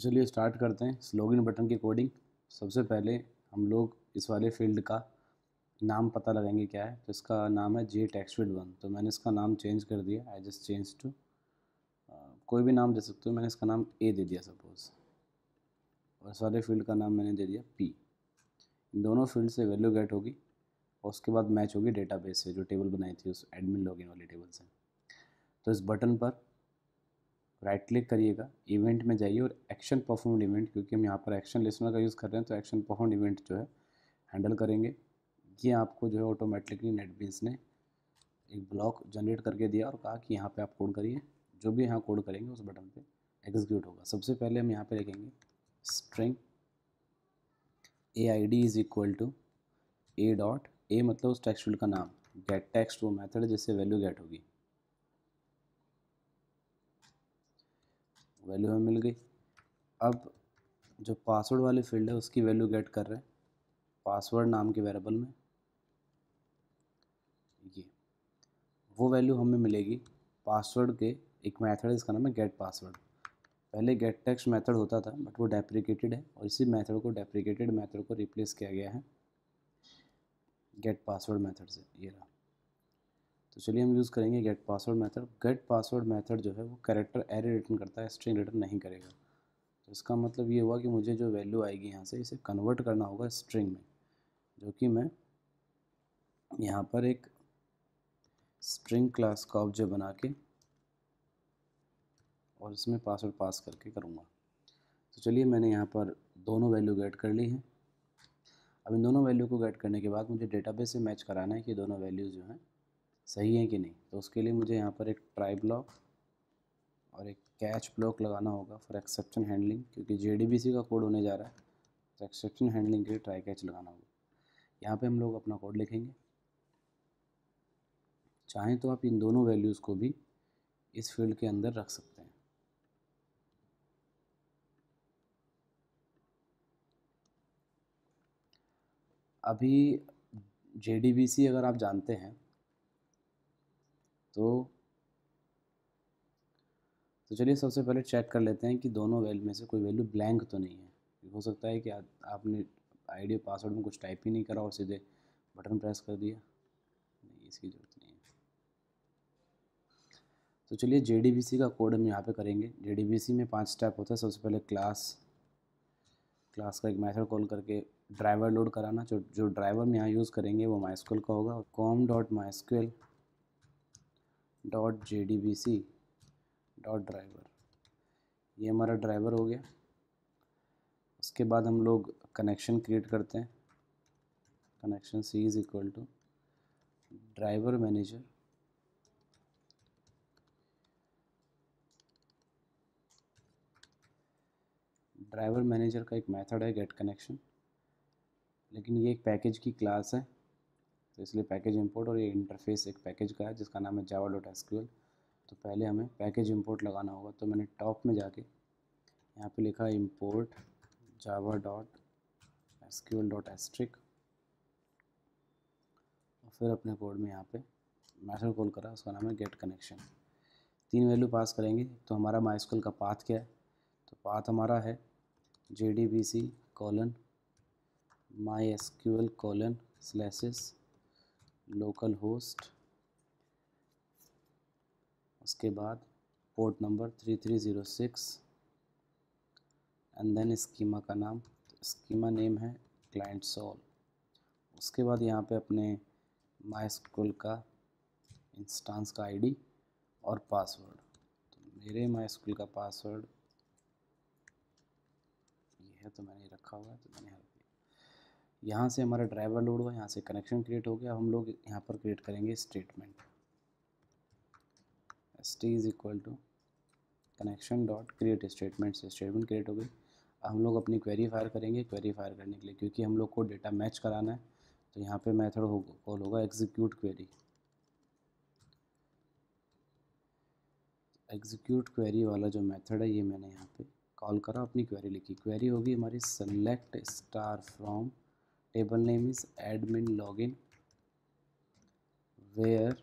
चलिए स्टार्ट करते हैं। इस बटन की कोडिंग सबसे पहले हम लोग इस वाले फ़ील्ड का नाम पता लगाएँगे क्या है। तो इसका नाम है जे टेक्सफिट वन तो मैंने इसका नाम चेंज कर दिया। आई जस्ट चेंज टू कोई भी नाम दे सकते हो। मैंने इसका नाम ए दे दिया सपोज़ और इस वाले फ़ील्ड का नाम मैंने दे दिया पी इन दोनों फ़ील्ड से वैल्यू गेट होगी। और उसके बाद मैच होगी डेटाबेस से, जो टेबल बनाई थी उस एडमिन लॉगिन वाली टेबल से। तो इस बटन पर राइट क्लिक करिएगा, इवेंट में जाइए और एक्शन परफॉर्म इवेंट, क्योंकि हम यहाँ पर एक्शन लिस्नर का यूज़ कर रहे हैं तो एक्शन परफॉर्म इवेंट जो है, हैंडल करेंगे। ये आपको जो है ऑटोमेटिकली नेटबीन्स ने एक ब्लॉक जनरेट करके दिया और कहा कि यहाँ पे आप कोड करिए। जो भी यहाँ कोड करेंगे, उस बटन पे एग्जीक्यूट होगा। सबसे पहले हम यहाँ पे लिखेंगे string A I D is equal to A dot A मतलब उस टेक्स्ट फ़ील्ड का नाम। गेट टेक्स्ट वो मेथड जिससे वैल्यू गेट होगी। वैल्यू हमें मिल गई। अब जो पासवर्ड वाली फ़ील्ड है, उसकी वैल्यू गेट कर रहे हैं। पासवर्ड नाम के वेरिएबल में। ये। वो वैल्यू हमें मिलेगी पासवर्ड के एक मेथड है इसका नाम है गेट पासवर्ड। पहले गेट टेक्स्ट मेथड होता था, बट वो डेप्रिकेटेड है और इसी मेथड को डेप्रिकेटेड मेथड को रिप्लेस किया गया है। गेट पासवर्ड मेथड से, ये रहा। तो चलिए हम यूज़ करेंगे get password method get password method जो है वो कैरेक्टर एरे रिटर्न करता है स्ट्रिंग रिटर्न नहीं करेगा। तो इसका मतलब ये हुआ कि मुझे जो वैल्यू आएगी यहाँ से, इसे कन्वर्ट करना होगा स्ट्रिंग में, जो कि मैं यहाँ पर एक स्ट्रिंग क्लास का ऑब्जेक्ट बना के और इसमें पासवर्ड पास करके करूँगा। तो चलिए मैंने यहाँ पर दोनों वैल्यू गेट कर ली हैं। अब इन दोनों वैल्यू को गेट करने के बाद मुझे डेटाबेस से मैच कराना है कि दोनों वैल्यूज़ जो हैं सही है कि नहीं? तो उसके लिए मुझे यहाँ पर एक ट्राई ब्लॉक और एक कैच ब्लॉक लगाना होगा फॉर एक्सेप्शन हैंडलिंग क्योंकि जेडीबीसी का कोड होने जा रहा है। तो एक्सेप्शन हैंडलिंग के लिए ट्राई कैच लगाना होगा। यहाँ पे हम लोग अपना कोड लिखेंगे। चाहें तो आप इन दोनों वैल्यूज़ को भी इस फ़ील्ड के अंदर रख सकते हैं। अभी जेडीबीसी अगर आप जानते हैं तो तो चलिए सबसे पहले चेक कर लेते हैं कि दोनों वैल्यू में से कोई वैल्यू ब्लैंक तो नहीं है। हो सकता है कि आ, आपने आईडी पासवर्ड में कुछ टाइप ही नहीं करा और सीधे बटन प्रेस कर दिया। नहीं इसकी ज़रूरत नहीं है। तो चलिए जेडीबीसी का कोड हम यहाँ पे करेंगे। जेडीबीसी में पाँच स्टेप होता है। सबसे पहले क्लास क्लास का एक मेथड कॉल करके ड्राइवर लोड कराना। जो जो ड्राइवर हम यहाँ यूज़ करेंगे वो माइस्क्यूल का होगा। Com dot MySQL dot J D B C dot driver. ये हमारा ड्राइवर हो गया। उसके बाद हम लोग कनेक्शन क्रिएट करते हैं। Connection C is equal to driver manager. Driver manager का एक मेथड है गेट कनेक्शन। लेकिन ये एक पैकेज की क्लास है। तो इसलिए पैकेज इंपोर्ट और ये इंटरफेस एक पैकेज का है, जिसका नाम है जावा डॉट एसक्यूएल तो पहले हमें पैकेज इंपोर्ट लगाना होगा तो मैंने टॉप में जाके यहाँ पे लिखा import Java dot SQL dot asterisk और फिर अपने कोड में यहाँ पे मैथड कॉल करा, उसका नाम है गेट कनेक्शन तीन वैल्यू पास करेंगे तो हमारा माई का पाथ क्या है? तो पाथ हमारा है J D B C colon my S Q L colon slashes local host उसके बाद port number three three zero six and then schema का नाम स्कीमा नेम है क्लाइंट सॉल उसके बाद यहाँ पे अपने माई स्कूल का इंस्टांस का आईडी और पासवर्ड तो मेरे माई स्कूल का पासवर्ड ये है तो मैंने रखा हुआ है तो मैंने हेल्प यहाँ से हमारा ड्राइवर लोड हुआ, यहाँ से कनेक्शन क्रिएट हो गया, हम लोग यहाँ पर क्रिएट करेंगे statement S T is equal to connection dot create statement से स्टेटमेंट क्रिएट हो गई। हम लोग अपनी क्वेरी फायर करेंगे क्वेरी फायर करने के लिए, क्योंकि हम लोग को डेटा मैच कराना है तो यहाँ पे मेथड हो कॉल होगा एग्जीक्यूट क्वेरी एग्जीक्यूट क्वेरी वाला जो मेथड है, ये मैंने यहाँ पे कॉल करा, अपनी क्वेरी लिखी। क्वेरी होगी हमारी select star from is admin login where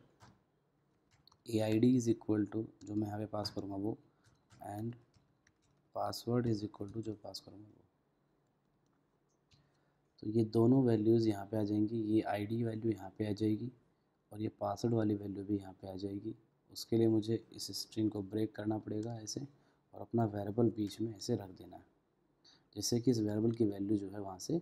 A I D is equal to जो मैं यहाँ पे पास करूँगा वो and password is equal to जो पास करूँगा वो। तो ये दोनों वैल्यूज़ यहाँ पे आ जाएँगी, ये आईडी वैल्यू यहाँ पे आ जाएगी, और ये पासवर्ड वाली वैल्यू भी यहाँ पे आ जाएगी। उसके लिए मुझे इस स्ट्रिंग को ब्रेक करना पड़ेगा ऐसे, और अपना वेरिएबल बीच में ऐसे रख देना है। जिससे कि इस वेरिएबल की वैल्यू जो है वहाँ से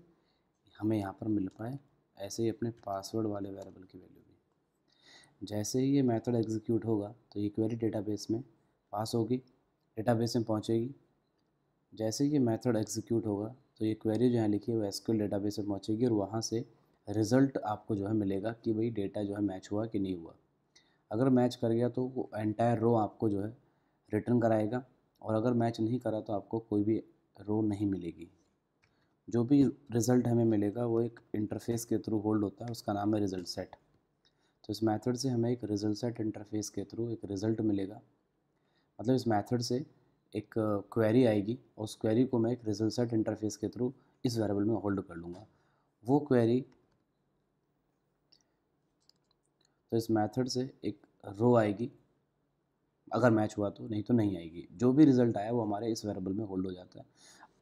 हमें यहाँ पर मिल पाए, ऐसे ही अपने पासवर्ड वाले वेरिएबल की वैल्यू भी। जैसे ही ये मेथड एग्जीक्यूट होगा तो ये क्वेरी डेटाबेस में पास होगी डेटाबेस में पहुँचेगी। जैसे ही ये मेथड एग्जीक्यूट होगा तो ये क्वेरी जो है लिखी है, वो एसक्यूएल डेटाबेस में पहुँचेगी और वहाँ से रिज़ल्ट आपको जो है मिलेगा कि भाई डेटा जो है मैच हुआ कि नहीं हुआ। अगर मैच कर गया तो वो एंटायर रो आपको जो है रिटर्न कराएगा और अगर मैच नहीं करा तो आपको कोई भी रो नहीं मिलेगी। जो भी रिज़ल्ट हमें मिलेगा, वो एक इंटरफेस के थ्रू होल्ड होता है, उसका नाम है रिज़ल्ट सेट तो इस मेथड से हमें एक रिज़ल्ट सेट इंटरफेस के थ्रू एक रिज़ल्ट मिलेगा. मतलब इस मेथड से एक क्वेरी आएगी, और उस क्वेरी को मैं एक रिज़ल्ट सेट इंटरफेस के थ्रू इस वेरिएबल में होल्ड कर लूँगा. वो क्वेरी तो इस मेथड से एक रो आएगी. अगर मैच हुआ तो नहीं तो नहीं आएगी. जो भी रिज़ल्ट आया, वो हमारे इस वेरिएबल में होल्ड हो जाता है.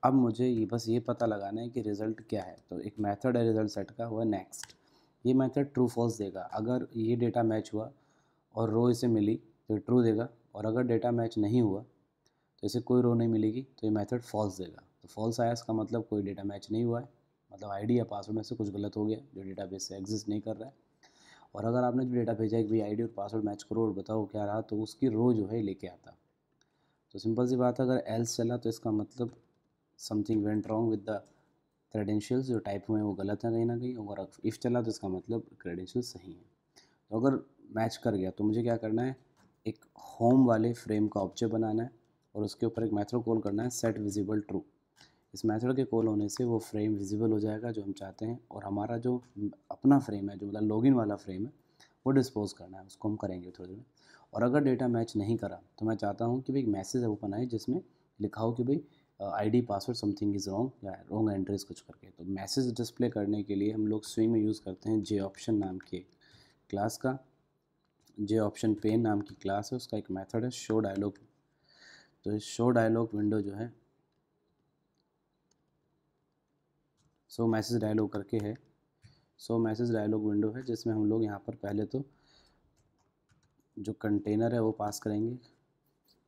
अब मुझे ये, बस ये पता लगाना है कि रिज़ल्ट क्या है। तो एक मेथड है रिज़ल्ट सेट का हुआ नेक्स्ट। ये मेथड ट्रू फॉल्स देगा। अगर ये डेटा मैच हुआ और रो इसे मिली तो ट्रू देगा। और अगर डेटा मैच नहीं हुआ तो इसे कोई रो नहीं मिलेगी तो ये मेथड फॉल्स देगा। तो फॉल्स आया, इसका मतलब कोई डेटा मैच नहीं हुआ है। मतलब आईडी या पासवर्ड में से कुछ गलत हो गया, जो डेटाबेस से एग्जिस्ट नहीं कर रहा है। और अगर आपने जो डेटा भेजा है कि भाई आईडी और पासवर्ड मैच करो और बताओ क्या रहा तो उसकी रो जो है लेके आता। तो सिंपल सी बात है, अगर एल्स चला तो इसका मतलब something went wrong with the credentials जो टाइप हुए हैं, वो गलत हैं कहीं ना कहीं, और इफ़ चला तो इसका मतलब क्रेडेंशियल सही है। तो अगर मैच कर गया तो मुझे क्या करना है? एक होम वाले फ्रेम का ऑब्जेक्ट बनाना है, और उसके ऊपर एक मेथड कॉल करना है सेट विजिबल ट्रू इस मेथड के कॉल होने से वो फ्रेम विजिबल हो जाएगा, जो हम चाहते हैं, और हमारा जो अपना फ्रेम है, जो मतलब लॉगिन वाला फ्रेम है, वो डिस्पोज करना है, उसको हम करेंगे थोड़ी देर और अगर डेटा मैच नहीं करा तो मैं चाहता हूँ कि भाई एक मैसेज ओपन आए, जिसमें लिखा हो कि भाई ID password something is wrong या रॉन्ग एंट्रीज कुछ करके। तो मैसेज डिस्प्ले करने के लिए हम लोग स्विंग में यूज़ करते हैं जे ऑप्शन नाम के क्लास का। जे ऑप्शन पेन नाम की क्लास है, उसका एक मेथड है शो डायलॉग तो शो डायलॉग विंडो जो है सो मैसेज डायलॉग करके है। सो मैसेज डायलॉग विंडो है, जिसमें हम लोग यहाँ पर पहले तो जो कंटेनर है वो पास करेंगे।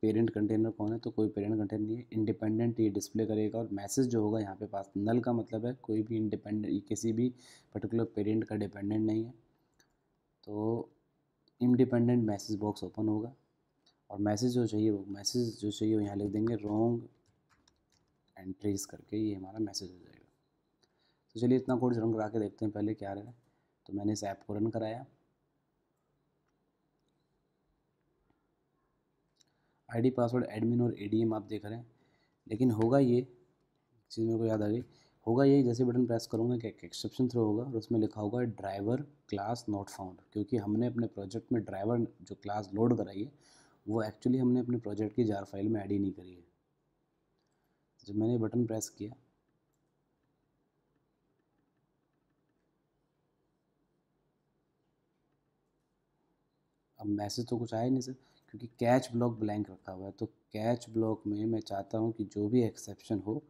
पेरेंट कंटेनर कौन है तो कोई पेरेंट कंटेनर नहीं है, इंडिपेंडेंट ये डिस्प्ले करेगा और मैसेज जो होगा यहाँ पे पास। नल का मतलब है कोई भी इंडिपेंडेंट किसी भी पर्टिकुलर पेरेंट का डिपेंडेंट नहीं है। तो इंडिपेंडेंट मैसेज बॉक्स ओपन होगा और मैसेज जो चाहिए वो, मैसेज जो चाहिए वो यहाँ लिख देंगे, रॉन्ग एंट्रीज करके ये हमारा मैसेज हो जाएगा। तो चलिए इतना कोड रन करा के देखते हैं पहले क्या रहा है। तो मैंने इस ऐप को रन कराया। आईडी पासवर्ड, एडमिन और एडीएम आप देख रहे हैं। लेकिन होगा ये चीज़ मेरे को याद आ गई, होगा ये, जैसे बटन प्रेस करूँगा कि एक एक्सेप्शन थ्रो होगा और उसमें लिखा होगा ड्राइवर क्लास नॉट फाउंड क्योंकि हमने अपने प्रोजेक्ट में ड्राइवर जो क्लास लोड कराई है, वो एक्चुअली हमने अपने प्रोजेक्ट की जार फ़ाइल में ऐड ही नहीं करी है। जब मैंने बटन प्रेस किया, अब मैसेज तो कुछ आया नहीं सर क्योंकि कैच ब्लॉक ब्लैंक रखा हुआ है। तो कैच ब्लॉक में मैं चाहता हूँ कि जो भी एक्सेप्शन हो,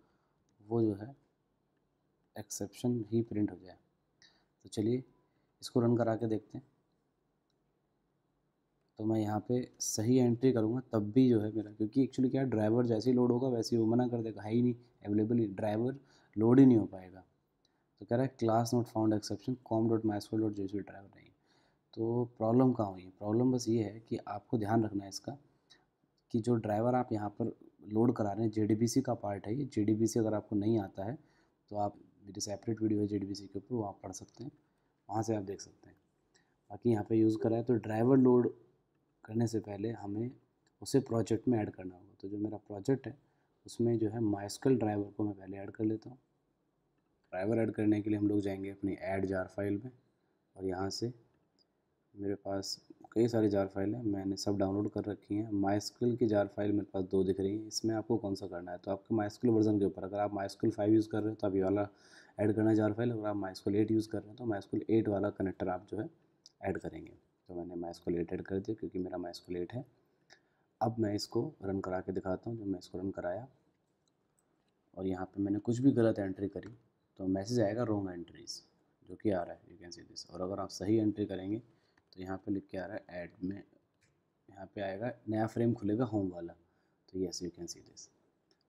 वो जो है, एक्सेप्शन ही प्रिंट हो जाए। तो चलिए, इसको रन करा के देखते हैं। तो मैं यहाँ पे सही एंट्री करूँगा, तब भी जो है मेरा, क्योंकि एक्चुअली क्या, ड्राइवर जैसे ही लोड होगा, वैसे ही वो मना कर देगा, है ही नहीं अवेलेबल ही, ड्राइवर लोड ही नहीं हो पाएगा। तो कह रहा है class not found exception com dot MySQL dot J driver नहीं तो प्रॉब्लम कहाँ हुई? प्रॉब्लम बस ये है कि आपको ध्यान रखना है इसका कि जो ड्राइवर आप यहाँ पर लोड करा रहे हैं जे का पार्ट है ये जे अगर आपको नहीं आता है तो आप मेरी सेपरेट वीडियो है जे के ऊपर, वो आप पढ़ सकते हैं, वहाँ से आप देख सकते हैं। बाकी यहाँ पे यूज़ करा है तो ड्राइवर लोड करने से पहले हमें उसे प्रोजेक्ट में ऐड करना होगा। तो जो मेरा प्रोजेक्ट है, उसमें जो है माइस्कल ड्राइवर को मैं पहले ऐड कर लेता हूँ। ड्राइवर ऐड करने के लिए हम लोग जाएँगे अपनी ऐड जार फ़ाइल में और यहाँ से मेरे पास कई सारी जार फ़ाइल हैं, मैंने सब डाउनलोड कर रखी हैं। माई की जार फ़ाइल मेरे पास दो दिख रही हैं। इसमें आपको कौन सा करना है? तो आपके माई वर्जन के ऊपर, अगर आप माई फाइव यूज़ कर रहे हो तो आप ये वाला ऐड करना है जार फ़ाइल। अगर आप माई एट यूज़ कर रहे हैं तो माई एट वाला कनेक्टर आप जो है ऐड करेंगे। तो मैंने माई एट ऐड कर दिया, क्योंकि मेरा माई एट है। अब मैं इसको रन करा के दिखाता हूँ। जब मैं इसको रन कराया, और यहाँ पर मैंने कुछ भी गलत एंट्री करी तो मैसेज आएगा रॉन्ग एंट्रीज जो कि आ रहा है यू कैन सी दिस और अगर आप सही एंट्री करेंगे तो यहाँ पे लिख के आ रहा है ऐड में, यहाँ पे आएगा, नया फ्रेम खुलेगा होम वाला। तो yes you can see this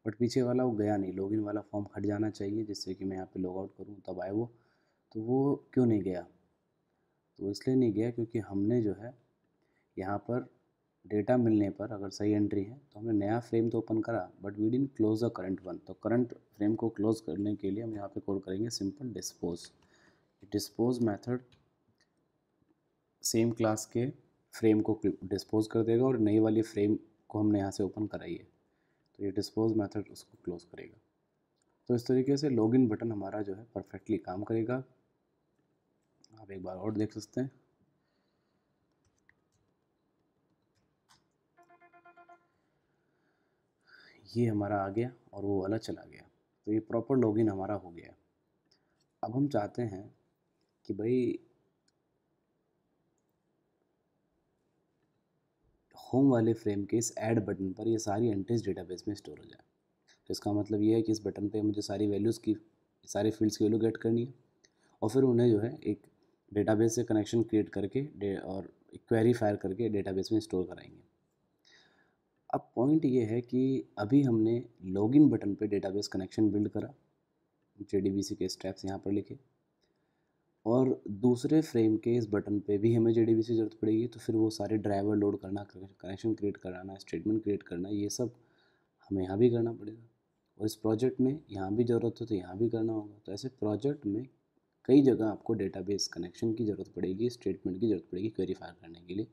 but पीछे वाला वो गया नहीं लॉगिन वाला फॉर्म हट जाना चाहिए जिससे कि मैं यहाँ पे लॉग आउट करूँ, तब आए वो। तो वो क्यों नहीं गया? तो इसलिए नहीं गया क्योंकि हमने जो है, यहाँ पर डेटा मिलने पर अगर सही एंट्री है तो हमने नया फ्रेम तो ओपन करा but we didn't close the current one तो करंट फ्रेम को क्लोज करने के लिए हम यहाँ पे कॉल करेंगे simple dispose dispose method same class के फ्रेम को डिस्पोज कर देगा और नई वाली फ्रेम को हमने यहाँ से ओपन कराई है। तो ये डिस्पोज मेथड उसको क्लोज करेगा। तो इस तरीके से लॉगिन बटन हमारा जो है परफेक्टली काम करेगा। आप एक बार और देख सकते हैं। ये हमारा आ गया और वो वाला चला गया। तो ये प्रॉपर लॉगिन हमारा हो गया। अब हम चाहते हैं कि भाई होम वाले फ्रेम के इस ऐड बटन पर ये सारी एंट्रीज डेटाबेस में स्टोर हो जाए। तो इसका मतलब ये है कि इस बटन पे मुझे सारी वैल्यूज़ की, सारे फील्ड्स की वैल्यू गेट करनी है और फिर उन्हें जो है एक डेटाबेस से कनेक्शन क्रिएट करके और क्वेरी फायर करके डेटाबेस में स्टोर कराएँगे। अब पॉइंट ये है कि अभी हमने लॉगिन बटन पे डेटाबेस कनेक्शन बिल्ड करा। JDBC के स्टेप्स यहाँ पर लिखे। और दूसरे फ्रेम के इस बटन पे भी हमें जे डी बी ज़रूरत पड़ेगी तो फिर वो सारे ड्राइवर लोड करना कनेक्शन क्रिएट कराना, स्टेटमेंट क्रिएट करना, ये सब हमें यहाँ भी करना पड़ेगा। और इस प्रोजेक्ट में यहाँ भी ज़रूरत हो तो यहाँ भी करना होगा। तो ऐसे प्रोजेक्ट में कई जगह आपको डेटाबेस कनेक्शन की ज़रूरत पड़ेगी, स्टेटमेंट की ज़रूरत पड़ेगी क्वेरीफाई करने के लिए।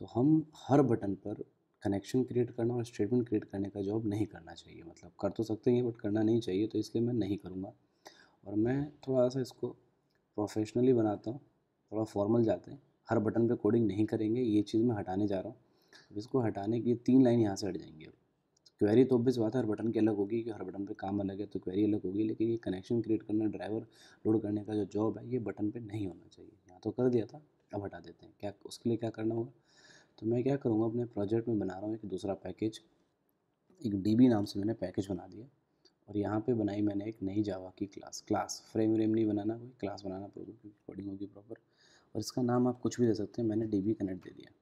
तो हम हर बटन पर कनेक्शन क्रिएट करना और स्टेटमेंट क्रिएट करने का जॉब नहीं करना चाहिए। मतलब कर तो सकते हैं, बट करना नहीं चाहिए तो इसलिए मैं नहीं करूँगा। और मैं थोड़ा सा इसको प्रोफेशनली बनाता हूँ, थोड़ा फॉर्मल जाते हैं, हर बटन पे कोडिंग नहीं करेंगे, ये चीज़ मैं हटाने जा रहा हूँ। इसको हटाने की तीन लाइन यहाँ से हट जाएँगी अब। क्वेरी तो ऑब्वियस बात है, हर बटन की अलग होगी कि हर बटन पे काम अलग है तो क्वेरी अलग होगी, लेकिन ये कनेक्शन क्रिएट करना ड्राइवर लोड करने का जो जॉब है, ये बटन पे नहीं होना चाहिए। यहाँ तो कर दिया था, अब हटा देते हैं। क्या, उसके लिए क्या करना होगा? तो मैं क्या करूँगा, अपने प्रोजेक्ट में बना रहा हूँ एक दूसरा पैकेज एक डीबी नाम से मैंने पैकेज बना दिया। और यहाँ पे बनाई मैंने एक नई जावा की क्लास क्लास फ्रेम व्रेम नहीं बनाना कोई क्लास बनाना कोडिंग होगी प्रॉपर और इसका नाम आप कुछ भी दे सकते हैं, मैंने डी बी कनेक्ट दे दिया।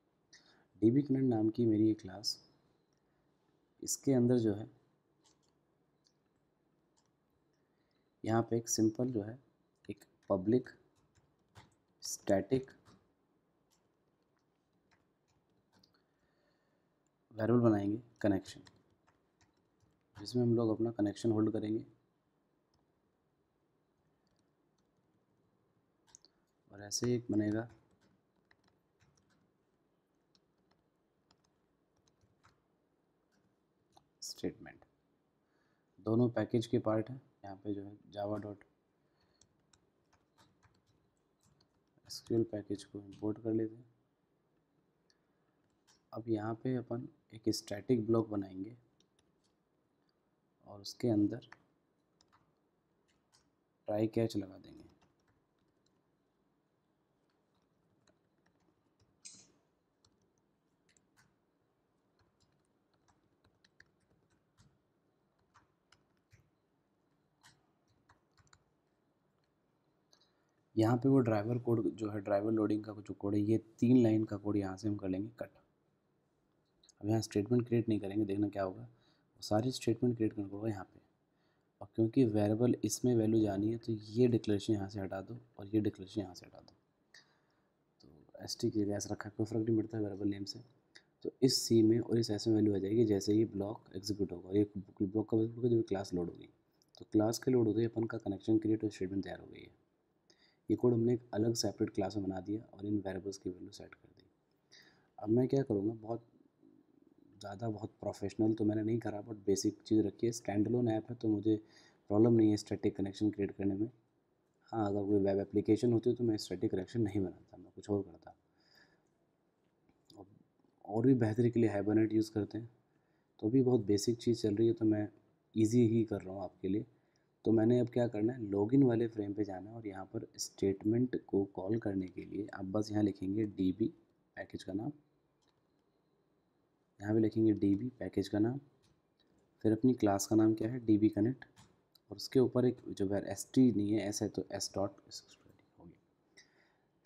डी बी कनेक्ट नाम की मेरी ये क्लास इसके अंदर जो है, यहाँ पे एक सिंपल जो है, एक पब्लिक स्टैटिक वेरिएबल बनाएँगे कनेक्शन जिसमें हम लोग अपना कनेक्शन होल्ड करेंगे। और ऐसे एक बनेगा। स्टेटमेंट दोनों पैकेज के पार्ट हैं। यहाँ पे जो है जावा डॉट एसक्यूएल पैकेज को इंपोर्ट कर लेते हैं। अब यहाँ पे अपन एक स्टैटिक ब्लॉक बनाएँगे। और उसके अंदर ट्राई कैच लगा देंगे। यहाँ पे वो ड्राइवर कोड जो है ड्राइवर लोडिंग का जो कोड है, ये तीन लाइन का कोड यहाँ से हम कर लेंगे कट अब यहाँ स्टेटमेंट क्रिएट नहीं करेंगे, देखना क्या होगा। सारी स्टेटमेंट क्रिएट करना होगा यहाँ पे। और क्योंकि वेरिएबल इसमें वैल्यू जानी है तो ये डिक्लेरेशन यहाँ से हटा दो और ये डिक्लेरेशन यहाँ से हटा दो। तो एस टी की जगह ऐसा रखा, कोई फ़र्क नहीं पड़ता वेरिएबल नेम से। तो इस सी में और इस एस में वैल्यू आ जाएगी, जैसे ही ब्लॉक एग्जीक्यूट होगा। ये ब्लॉक का जो भी क्लास लोड होगी। तो क्लास के लोड होते ही अपन का कनेक्शन क्रिएट और स्टेटमेंट तैयार हो गई है। ये कोड हमने एक अलग सेपरेट क्लास में बना दिया और इन वेरिएबल्स की वैल्यू सेट कर दी। अब मैं क्या करूँगा, बहुत ज़्यादा बहुत प्रोफेशनल तो मैंने नहीं करा बट बेसिक चीज़ रखी है। स्टैंड लोन ऐप है तो मुझे प्रॉब्लम नहीं है स्टैटिक कनेक्शन क्रिएट करने में। हाँ अगर कोई वेब एप्लीकेशन होती तो मैं स्टैटिक कनेक्शन नहीं बनाता, मैं कुछ और करता। और भी बेहतरी के लिए हाइबरनेट यूज़ करते हैं। तो भी बहुत बेसिक चीज़ चल रही है तो मैं ईजी ही कर रहा हूँ आपके लिए। तो मैंने अब क्या करना है लॉगिन वाले फ्रेम पे जाना है और यहाँ पर स्टेटमेंट को कॉल करने के लिए आप बस यहाँ लिखेंगे डीबी पैकेज का नाम। यहाँ पे लिखेंगे डी बी पैकेज का नाम, फिर अपनी क्लास का नाम क्या है? डी बी कनेक्ट और उसके ऊपर एक जो है एस टी नहीं है एस है तो एस डॉट हो गया।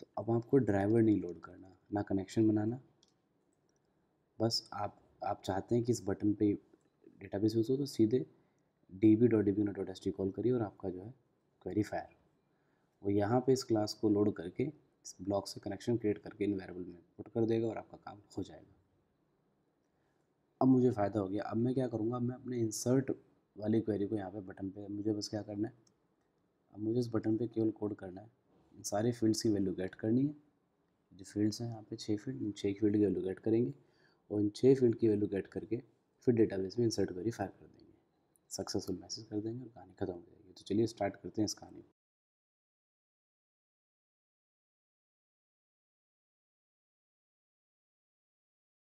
तो अब आपको ड्राइवर नहीं लोड करना, ना कनेक्शन बनाना। बस आप आप चाहते हैं कि इस बटन पे डेटाबेस यूज़ हो तो सीधे D B dot D B dot S T call करिए और आपका जो है क्वेरी फायर वो यहाँ पे इस क्लास को लोड करके इस ब्लॉक से कनेक्शन क्रिएट करके इन वेरिएबल में पुट कर देगा और आपका काम हो जाएगा। अब मुझे फ़ायदा हो गया। अब मैं क्या करूँगा? मैं अपने इंसर्ट वाली क्वेरी को यहाँ पे बटन पे, मुझे बस क्या करना है? अब मुझे इस बटन पे केवल कोड करना है। इन सारे फील्ड्स की वैल्यू गेट करनी है। जो फील्ड्स हैं यहाँ पे छः फ़ील्ड इन छः फ़ील्ड की वैल्यू गेट करेंगे और इन छः फ़ील्ड की वैल्यू गेट करके फिर डेटाबेस में इंसर्ट क्वेरी फायर कर देंगे। सक्सेसफुल मैसेज कर देंगे और कहानी खत्म हो जाएगी। तो चलिए स्टार्ट करते हैं इस कहानी